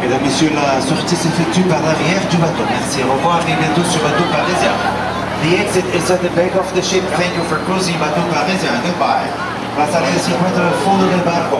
Mesdames, messieurs, la sortie s'effectue par l'arrière du bateau. Merci, au revoir et bientôt sur bateau parisien. The exit is at the back of the ship. Thank you for cruising bateau parisien. Goodbye. Pasaré el 50 fondo del barco.